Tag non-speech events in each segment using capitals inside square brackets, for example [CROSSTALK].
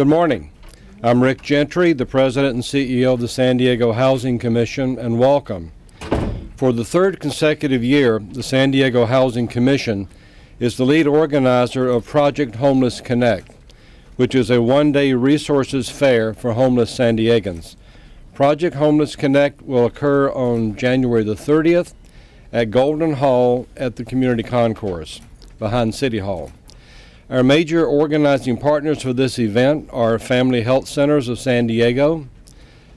Good morning. I'm Rick Gentry, the President and CEO of the San Diego Housing Commission, and welcome. For the third consecutive year, the San Diego Housing Commission is the lead organizer of Project Homeless Connect, which is a one day resources fair for homeless San Diegans. Project Homeless Connect will occur on January the 30th at Golden Hall at the Community Concourse behind City Hall. Our major organizing partners for this event are Family Health Centers of San Diego,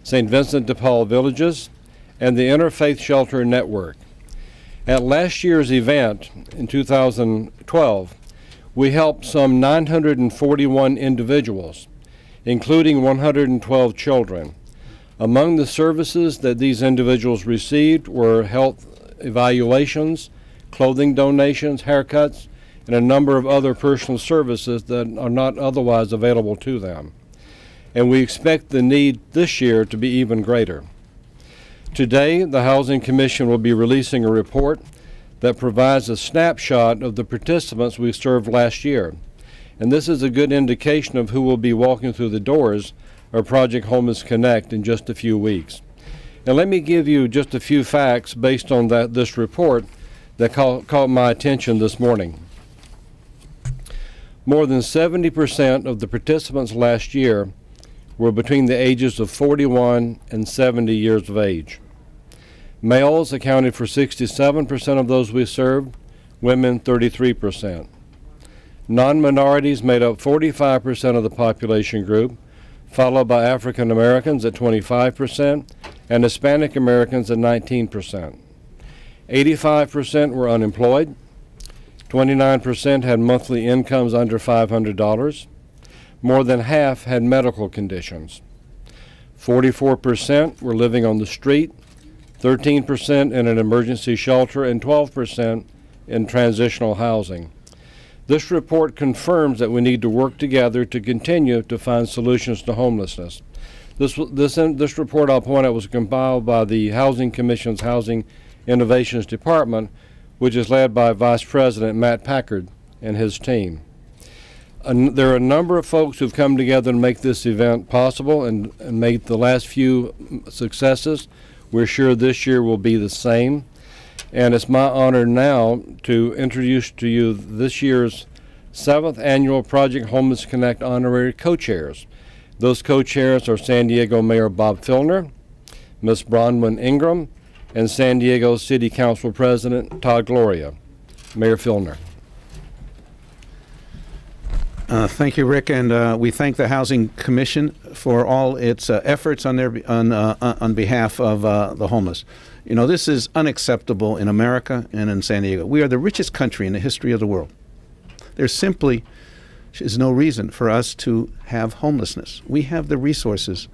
St. Vincent de Paul Villages, and the Interfaith Shelter Network. At last year's event in 2012, we helped some 941 individuals, including 112 children. Among the services that these individuals received were health evaluations, clothing donations, haircuts, and a number of other personal services that are not otherwise available to them. And we expect the need this year to be even greater. Today, the Housing Commission will be releasing a report that provides a snapshot of the participants we served last year. And this is a good indication of who will be walking through the doors of Project Homeless Connect in just a few weeks. And let me give you just a few facts based on that, this report that caught, caught my attention this morning. More than 70% of the participants last year were between the ages of 41 and 70 years of age. Males accounted for 67% of those we served, women 33%. Non minorities made up 45% of the population group, followed by African Americans at 25% and Hispanic Americans at 19%. 85% were unemployed, 29% had monthly incomes under $500. More than half had medical conditions. 44% were living on the street, 13% in an emergency shelter, and 12% in transitional housing. This report confirms that we need to work together to continue to find solutions to homelessness. This, this, this report, I'll point out, was compiled by the Housing Commission's Housing Innovations Department, which is led by Vice President Matt Packard and his team. there are a number of folks who've come together to make this event possible and, and make the last few successes. We're sure this year will be the same. And it's my honor now to introduce to you this year's seventh annual Project Homeless Connect honorary co-chairs. Those co-chairs are San Diego Mayor Bob Filner, Ms. Bronwyn Ingram, and San Diego City Council President Todd Gloria. Mayor Filner. Uh, thank you, Rick, and uh, we thank the Housing Commission for all its uh, efforts on their on uh, on behalf of uh, the homeless. You know, this is unacceptable in America and in San Diego. We are the richest country in the history of the world. There simply is no reason for us to have homelessness. We have the resources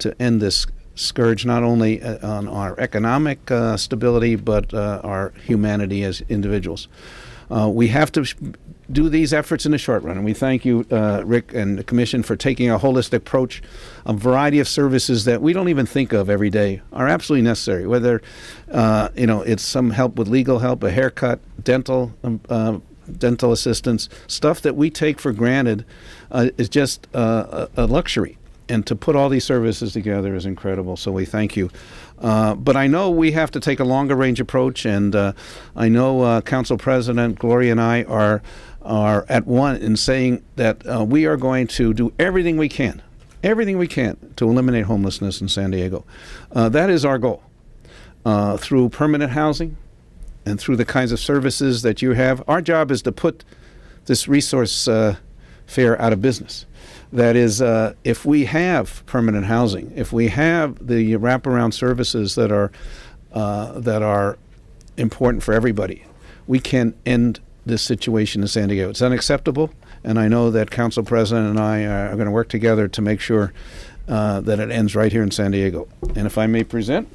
to end this scourge not only uh, on our economic uh, stability but uh, our humanity as individuals. Uh, we have to do these efforts in the short run, and we thank you, uh, Rick, and the Commission for taking a holistic approach. A variety of services that we don't even think of every day are absolutely necessary. Whether uh, you know it's some help with legal help, a haircut, dental. Um, dental assistance, stuff that we take for granted, is just a, a luxury and to put all these services together is incredible. So we thank you. Uh, but I know we have to take a longer range approach, and uh, I know uh, Council President Gloria and I are are at one in saying that uh, we are going to do everything we can, everything we can to eliminate homelessness in San Diego. Uh, that is our goal uh, through permanent housing and through the kinds of services that you have. Our job is to put this resource fair out of business. That is, uh, if we have permanent housing, if we have the wraparound services that are uh, that are important for everybody, we can end this situation in San Diego. It's unacceptable, and I know that Council President and I are going to work together to make sure uh, that it ends right here in San Diego. And if I may present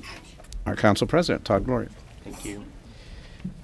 our Council President, Todd Gloria. Thank you.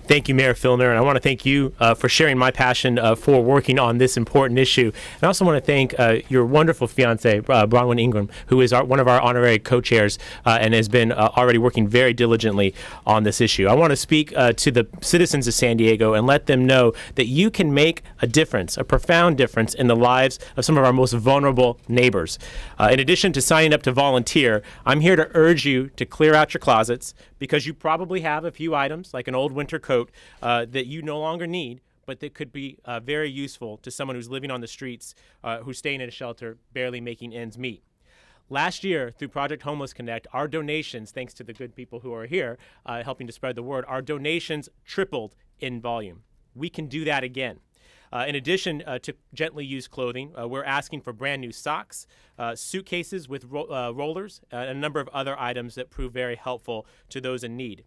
Thank you, Mayor Filner, and I want to thank you uh, for sharing my passion uh, for working on this important issue. And I also want to thank uh, your wonderful fiance, uh, Bronwyn Ingram, who is our, one of our honorary co-chairs uh, and has been uh, already working very diligently on this issue. I want to speak to the citizens of San Diego and let them know that you can make a difference, a profound difference in the lives of some of our most vulnerable neighbors. In addition to signing up to volunteer, I'm here to urge you to clear out your closets because you probably have a few items like an old winter coat uh, that you no longer need but that could be uh, very useful to someone who's living on the streets, uh, who's staying in a shelter, barely making ends meet. Last year, through Project Homeless Connect, our donations, thanks to the good people who are here uh, helping to spread the word, our donations tripled in volume. We can do that again. Uh, in addition uh, to gently used clothing, uh, we're asking for brand new socks, uh, suitcases with ro- uh, rollers, uh, and a number of other items that prove very helpful to those in need.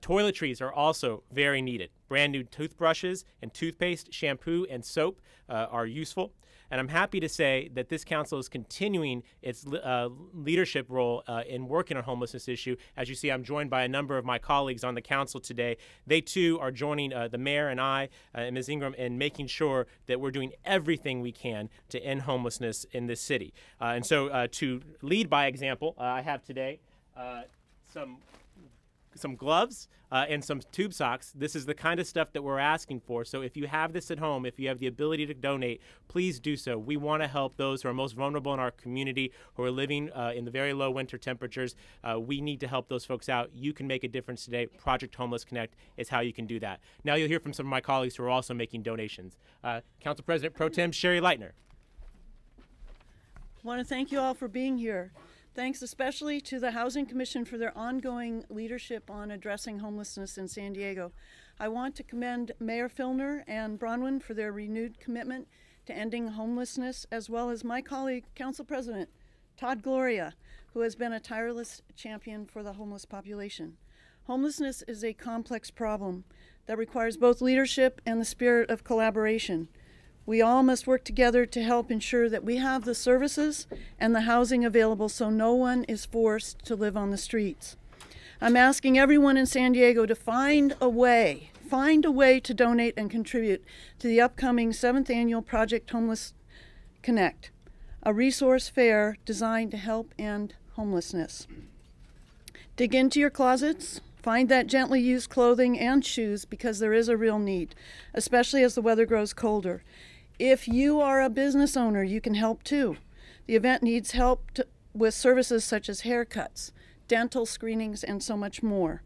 toiletries are also very needed. Brand new toothbrushes and toothpaste, shampoo, and soap are useful. And I'm happy to say that this council is continuing its uh, leadership role uh, in working on homelessness issue. As you see, I'm joined by a number of my colleagues on the council today. They too are joining uh, the mayor and I uh, and Ms. Ingram in making sure that we're doing everything we can to end homelessness in this city. Uh, and so, uh, to lead by example, I have today some some gloves uh, and some tube socks. This is the kind of stuff that we're asking for. So if you have this at home, if you have the ability to donate, please do so. We want to help those who are most vulnerable in our community, who are living uh, in the very low winter temperatures. Uh, we need to help those folks out. You can make a difference today. Project Homeless Connect is how you can do that. Now you'll hear from some of my colleagues who are also making donations. Uh, Council President Pro Tem Sherri Lightner. I want to thank you all for being here. Thanks especially to the Housing Commission for their ongoing leadership on addressing homelessness in San Diego. I want to commend Mayor Filner and Bronwyn for their renewed commitment to ending homelessness, as well as my colleague, Council President Todd Gloria, who has been a tireless champion for the homeless population. Homelessness is a complex problem that requires both leadership and the spirit of collaboration. We all must work together to help ensure that we have the services and the housing available so no one is forced to live on the streets. I'm asking everyone in San Diego to find a way, find a way to donate and contribute to the upcoming seventh annual Project Homeless Connect, a resource fair designed to help end homelessness. Dig into your closets, Find that gently used clothing and shoes because there is a real need, especially as the weather grows colder. If you are a business owner, you can help too. The event needs help to, with services such as haircuts, dental screenings, and so much more.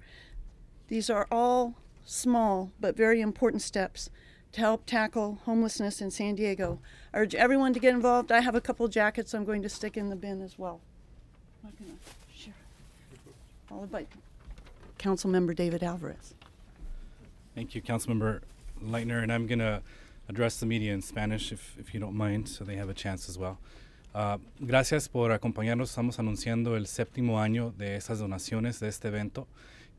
These are all small but very important steps to help tackle homelessness in San Diego. I urge everyone to get involved. I have a couple jackets I'm going to stick in the bin as well. I'm not gonna share. I'll Councilmember David Alvarez. Thank you, Councilmember Lightner, and I'm going to address the media in Spanish if, if you don't mind, so they have a chance as well. Uh, gracias por acompañarnos. Estamos anunciando el séptimo año de estas donaciones de este evento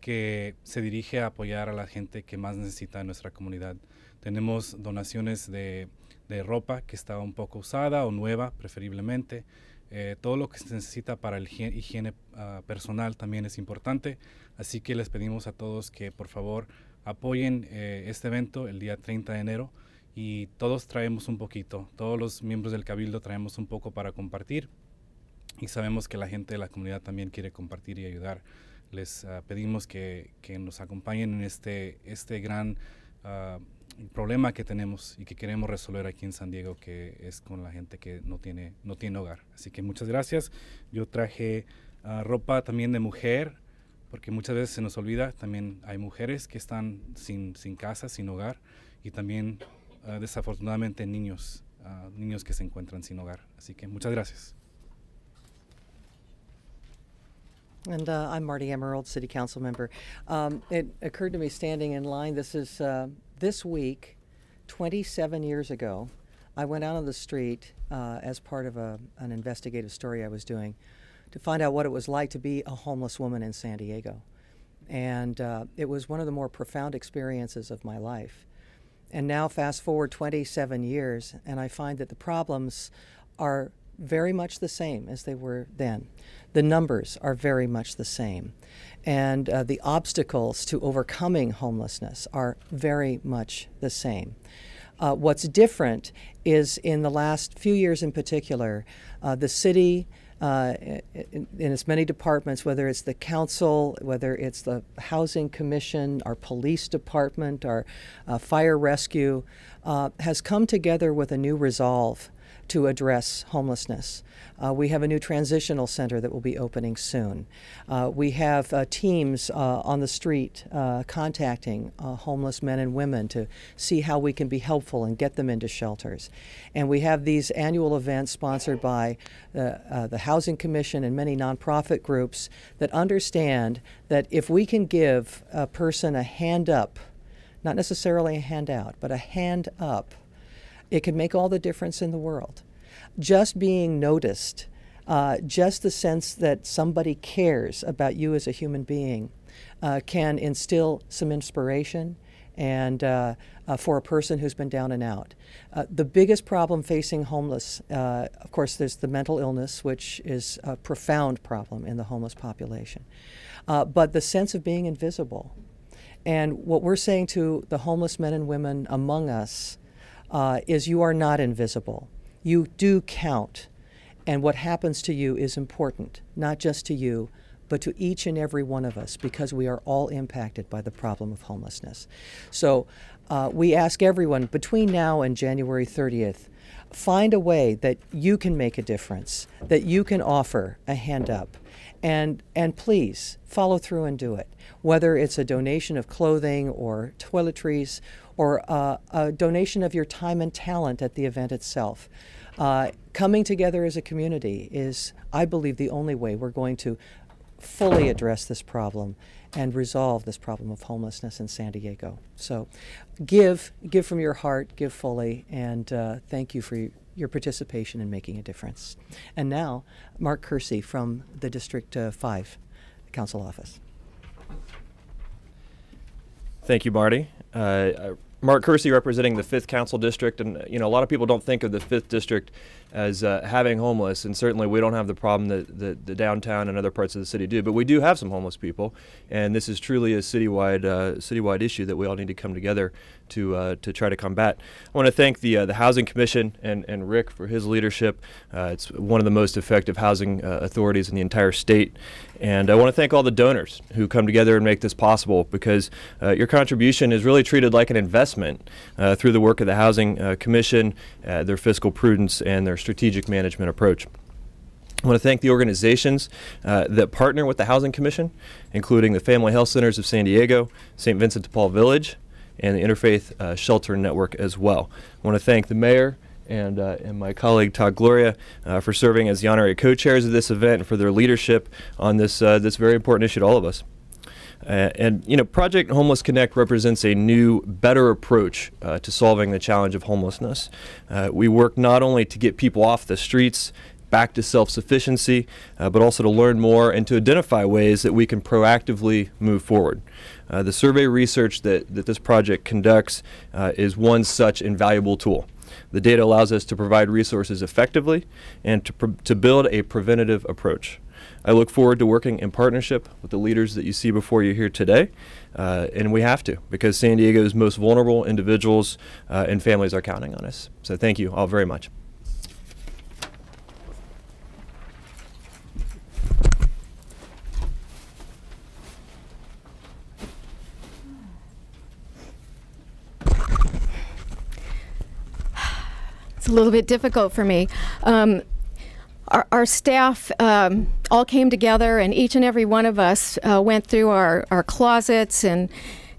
que se dirige a apoyar a la gente que más necesita en nuestra comunidad. Tenemos donaciones de, de ropa que está un poco usada o nueva, preferiblemente. Eh, todo lo que se necesita para el higiene, uh, personal también es importante. Así que les pedimos a todos que por favor apoyen eh, este evento el día 30 de enero y todos traemos un poquito, todos los miembros del Cabildo traemos un poco para compartir y sabemos que la gente de la comunidad también quiere compartir y ayudar. Les uh, pedimos que, que, nos acompañen en este, este gran uh, problema que tenemos y que queremos resolver aquí en San Diego, que es con la gente que no tiene, no tiene hogar. Así que muchas gracias. Yo traje uh, ropa también de mujer, porque muchas veces se nos olvida, también hay mujeres que están sin, sin casa, sin hogar, y también uh, desafortunadamente niños, uh, niños que se encuentran sin hogar. Así que muchas gracias. And uh, I'm Marti Emerald, City Council member. Um, it occurred to me standing in line. This is uh, this week, 27 years ago. I went out on the street uh, as part of a, an investigative story I was doing to find out what it was like to be a homeless woman in San Diego. And uh, it was one of the more profound experiences of my life. And now, fast forward 27 years, and I find that the problems are very much the same as they were then. The numbers are very much the same. And uh, the obstacles to overcoming homelessness are very much the same. Uh, what's different is in the last few years in particular, uh, the city uh, in, in, its many departments, whether it's the council, whether it's the housing commission, our police department, our uh, fire rescue, uh, has come together with a new resolve to address homelessness. Uh, we have a new transitional center that will be opening soon. Uh, we have uh, teams uh, on the street uh, contacting uh, homeless men and women to see how we can be helpful and get them into shelters. And we have these annual events sponsored by the Housing Commission and many nonprofit groups that understand that if we can give a person a hand up, not necessarily a handout, but a hand up it can make all the difference in the world. Just being noticed, uh, just the sense that somebody cares about you as a human being, uh, can instill some inspiration and uh, uh for a person who's been down and out. Uh, the biggest problem facing homeless, uh, of course, there's the mental illness, which is a profound problem in the homeless population, but the sense of being invisible. And what we're saying to the homeless men and women among us uh, is you are not invisible. You do count. And what happens to you is important, not just to you, but to each and every one of us because we are all impacted by the problem of homelessness. So uh, we ask everyone between now and January 30th find a way that you can make a difference, that you can offer a hand up. And, and please follow through and do it. Whether it's a donation of clothing or toiletries or uh, a donation of your time and talent at the event itself. Uh, coming together as a community is, I believe, the only way we're going to fully address this problem and resolve this problem of homelessness in San Diego. So give, give from your heart, give fully, and uh, thank you for your participation in making a difference. And now, Mark Kersey from the District uh, 5 Council Office. Thank you, Marti. Uh, Mark Kersey representing the 5th Council District, and you know a lot of people don't think of the 5th District as uh, having homeless, and certainly we don't have the problem that, that, the downtown and other parts of the city do. But we do have some homeless people, and this is truly a citywide uh, citywide issue that we all need to come together to uh, to try to combat. I want to thank the uh, the Housing Commission and, and Rick for his leadership. Uh, it's one of the most effective housing uh, authorities in the entire state, and I want to thank all the donors who come together and make this possible because your contribution is really treated like an investment through the work of the Housing Commission, their fiscal prudence, and their strategic management approach. I want to thank the organizations uh, that partner with the Housing Commission, including the Family Health Centers of San Diego, St. Vincent de Paul Village, and the Interfaith uh, Shelter Network as well. I want to thank the mayor and, uh, and my colleague Todd Gloria uh, for serving as the honorary co-chairs of this event and for their leadership on this, uh, this very important issue to all of us. Uh, and you know, Project Homeless Connect represents a new, better approach uh, to solving the challenge of homelessness. Uh, we work not only to get people off the streets, back to self-sufficiency, uh, but also to learn more and to identify ways that we can proactively move forward. Uh, the survey research that, that this project conducts uh, is one such invaluable tool. The data allows us to provide resources effectively and to, to build a preventative approach. I look forward to working in partnership with the leaders that you see before you here today. Uh, and we have to because San Diego's most vulnerable individuals uh, and families are counting on us. So thank you all very much. It's a little bit difficult for me. Um, our, our staff um, all came together, and each and every one of us uh, went through our, our closets and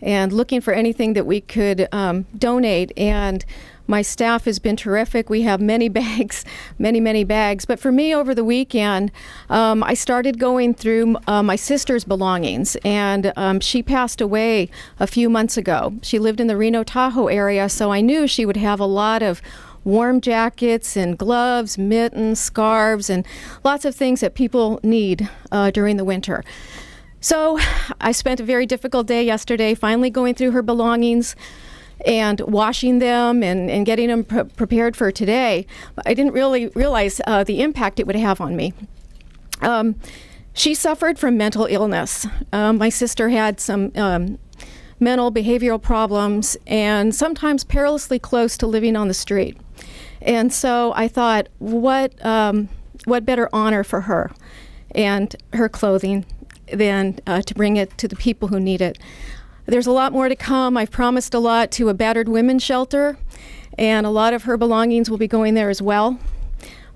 and looking for anything that we could um, donate. And my staff has been terrific. We have many [LAUGHS] bags, many, many bags. But for me, over the weekend, um, I started going through uh, my sister's belongings, and um, she passed away a few months ago. She lived in the Reno Tahoe area, so I knew she would have a lot of warm jackets and gloves, mittens, scarves, and lots of things that people need uh, during the winter. So I spent a very difficult day yesterday finally going through her belongings, and washing them and, and getting them pre- prepared for today, I didn't really realize uh, the impact it would have on me. Um, she suffered from mental illness. Um, my sister had some um, mental behavioral problems and sometimes perilously close to living on the street. And so I thought, what, um, what better honor for her and her clothing than uh, to bring it to the people who need it. There's a lot more to come. I've promised a lot to a battered women's shelter, and a lot of her belongings will be going there as well.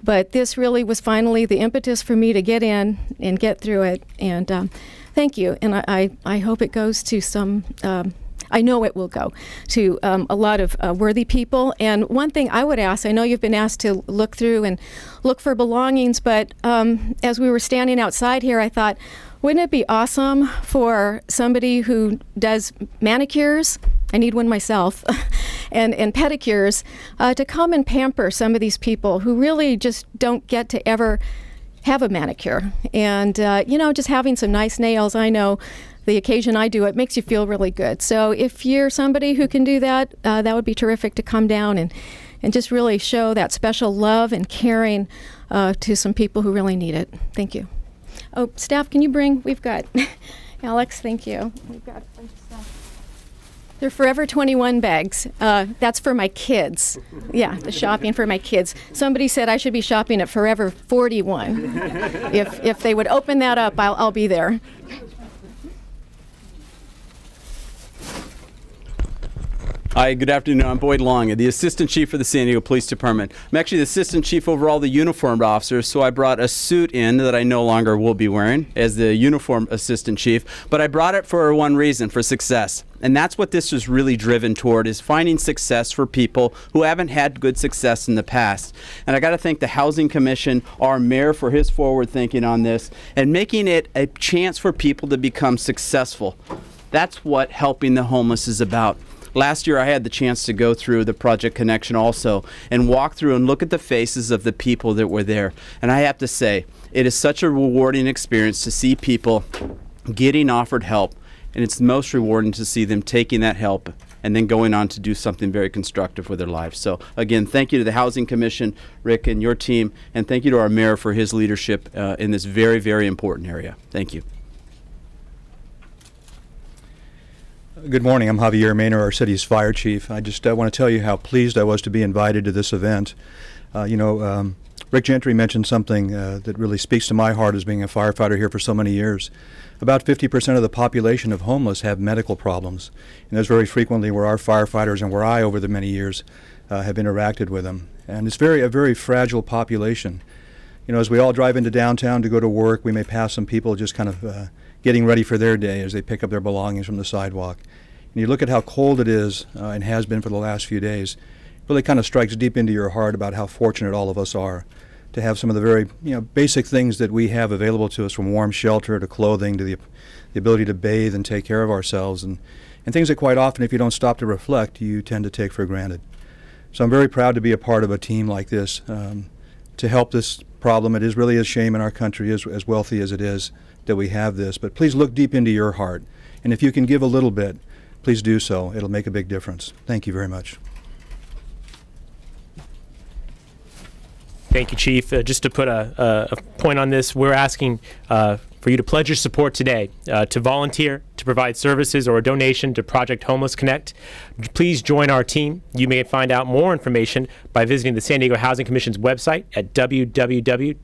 But this really was finally the impetus for me to get in and get through it. And um, thank you. And I, I, I, hope it goes to some. Um, I know it will go to um, a lot of uh, worthy people. And one thing I would ask I know you've been asked to look through and look for belongings, but um, as we were standing outside here, I thought, wouldn't it be awesome for somebody who does manicures? I need one myself, [LAUGHS] and, and pedicures uh, to come and pamper some of these people who really just don't get to ever have a manicure. And, uh, you know, just having some nice nails, I know the occasion I do it makes you feel really good. So if you're somebody who can do that, uh, that would be terrific to come down and, and just really show that special love and caring uh, to some people who really need it. Thank you. Oh, staff, can you bring? We've got [LAUGHS] Alex. Thank you. We've got a bunch of stuff. They're Forever 21 bags. Uh, that's for my kids. Yeah, the shopping for my kids. Somebody said I should be shopping at Forever 41. if if they would open that up, I'll I'll be there. Hi, good afternoon. I'm Boyd Long, the Assistant Chief for the San Diego Police Department. I'm actually the Assistant Chief over all the uniformed officers, so I brought a suit in that I no longer will be wearing as the Uniform Assistant Chief, but I brought it for one reason, for success. And that's what this is really driven toward is finding success for people who haven't had good success in the past. And I got to thank the Housing Commission, our mayor for his forward thinking on this and making it a chance for people to become successful. That's what helping the homeless is about. Last year, I had the chance to go through the Project Connection also and walk through and look at the faces of the people that were there. And I have to say, it is such a rewarding experience to see people getting offered help. And it's most rewarding to see them taking that help and then going on to do something very constructive with their lives. So, again, thank you to the Housing Commission, Rick, and your team, and thank you to our mayor for his leadership uh, in this very, very important area. Thank you. Good morning. I'm Javier Mainar, our city's fire chief. I just uh, want to tell you how pleased I was to be invited to this event. Uh, you know, um, Rick Gentry mentioned something uh, that really speaks to my heart as being a firefighter here for so many years. About 50% of the population of homeless have medical problems, and that's very frequently where our firefighters and where I, over the many years, uh, have interacted with them. And it's very a very fragile population. You know, as we all drive into downtown to go to work, we may pass some people just kind of uh, getting ready for their day as they pick up their belongings from the sidewalk. And you look at how cold it is uh, and has been for the last few days, it really kind of strikes deep into your heart about how fortunate all of us are to have some of the very you know basic things that we have available to us from warm shelter to clothing to the, the ability to bathe and take care of ourselves and, and things that quite often if you don't stop to reflect you tend to take for granted. So I'm very proud to be a part of a team like this um, to help this problem. It is really a shame in our country, as, as wealthy as it is, that we have this. But please look deep into your heart. And if you can give a little bit, please do so. It'll make a big difference. Thank you very much. Thank you, Chief. Uh, just to put a, a, point on this, we're asking uh, for you to pledge your support today uh, to volunteer, to provide services, or a donation to Project Homeless Connect. Please join our team. You may find out more information by visiting the San Diego Housing Commission's website at www.sdhc.org,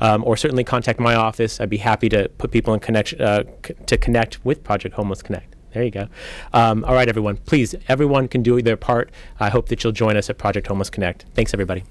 um, or certainly contact my office. I'd be happy to put people in connection uh, to connect with Project Homeless Connect. There you go. Um, all right, everyone. Please, everyone can do their part. I hope that you'll join us at Project Homeless Connect. Thanks, everybody.